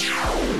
Yeah.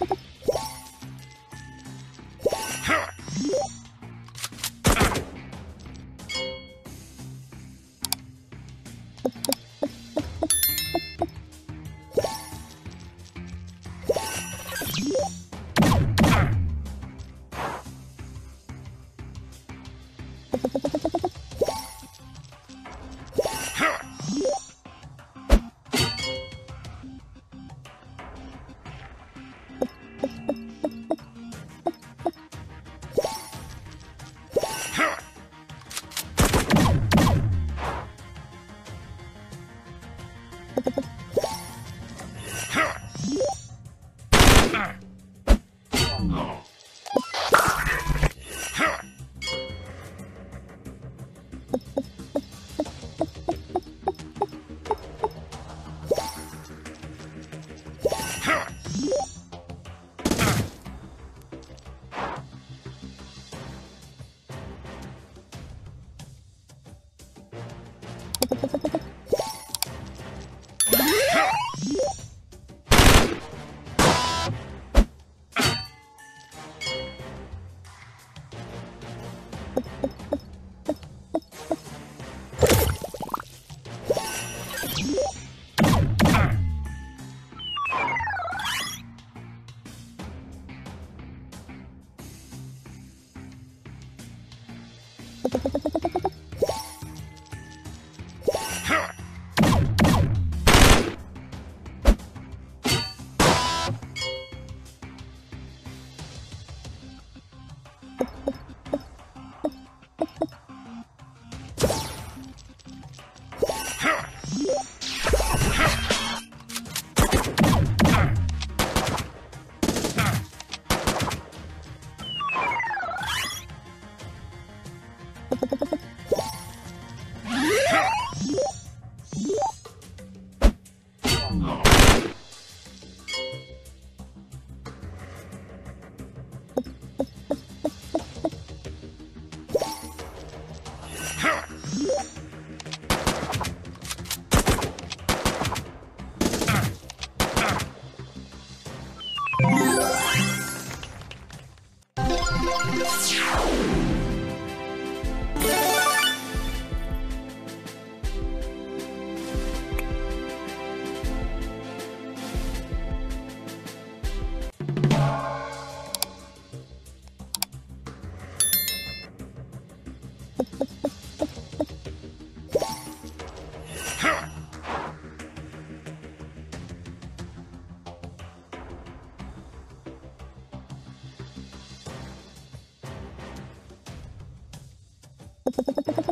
you Transcrição e Yeah.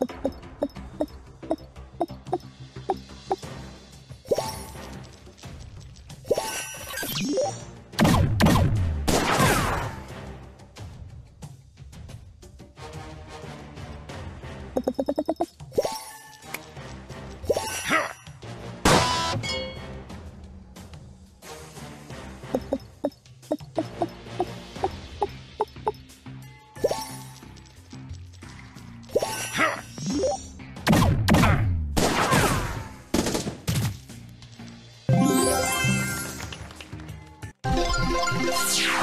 Ha ha ha ha ha ha! Yeah.